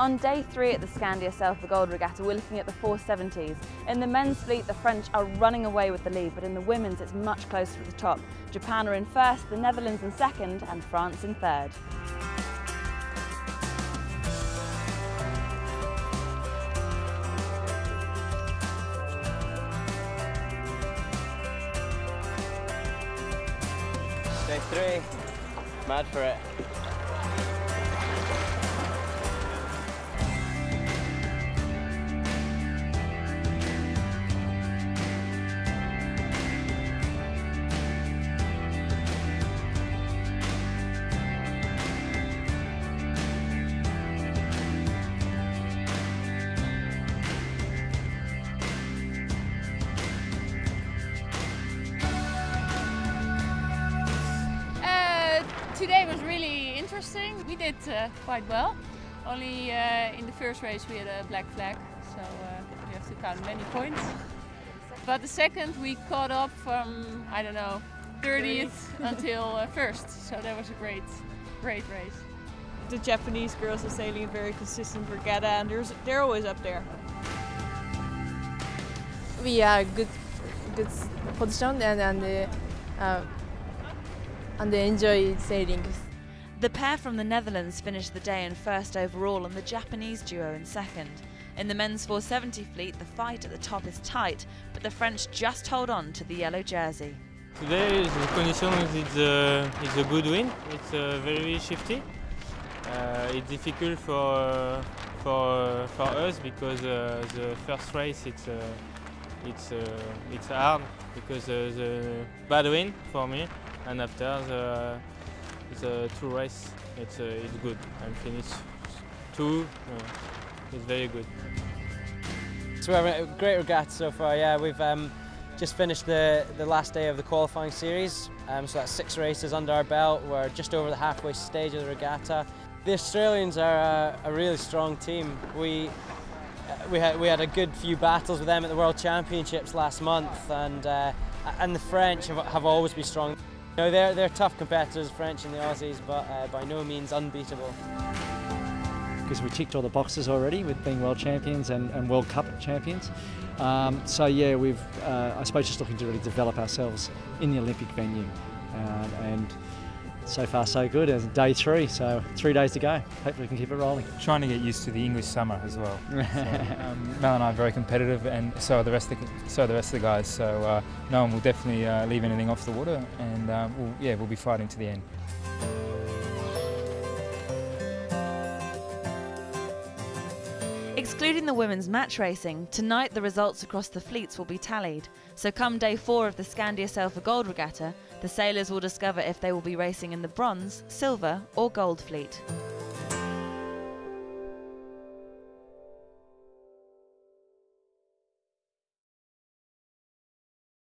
On day three at the Skandia Self Gold Regatta, we're looking at the 470s. In the men's fleet, the French are running away with the lead, but in the women's, it's much closer at the top. Japan are in first, the Netherlands in second, and France in third. Day three, mad for it. Interesting. We did uh, quite well. Only uh, in the first race we had a black flag, so uh, we have to count many points. But the second we caught up from I don't know 30th until uh, first, so that was a great, great race. the Japanese girls are sailing a very consistent regatta and there's, they're always up there. we are good good position and and uh, uh, and enjoy sailing. The pair from the Netherlands finished the day in first overall and the Japanese duo in second. In the men's 470 fleet, the fight at the top is tight, but the French just hold on to the yellow jersey. Today the condition is a, is a good wind. It's uh, very shifty. Uh, it's difficult for for for us because uh, the first race it's uh, it's uh, it's hard because uh, the bad wind for me, and after the the two race it's uh, it's good. I'm finished two. Uh, it's very good. So we're having a great regatta so far. Yeah, we've um, just finished the, the last day of the qualifying series. Um, so that's six races under our belt. We're just over the halfway stage of the regatta. The Australians are a, a really strong team. We uh, we had we had a good few battles with them at the World Championships last month, and uh, and the French have, have always been strong. Know, they're they're tough competitors, French and the Aussies, but uh, by no means unbeatable. because we ticked all the boxes already with being world champions and, and World Cup champions. Um, so yeah, we've uh, I suppose just looking to really develop ourselves in the Olympic venue, um, and so far so good. It's day three, so three days to go. Hopefully we can keep it rolling. trying to get used to the English summer as well. So, um, Mel and I are very competitive, and so are the rest of the, so the rest of the guys. So uh, no one will definitely uh, leave anything off the water, and uh, we'll, yeah, we'll be fighting to the end. Excluding the women's match racing, tonight the results across the fleets will be tallied. So come day four of the Skandia Sail for Gold Regatta, the sailors will discover if they will be racing in the bronze, silver or gold fleet.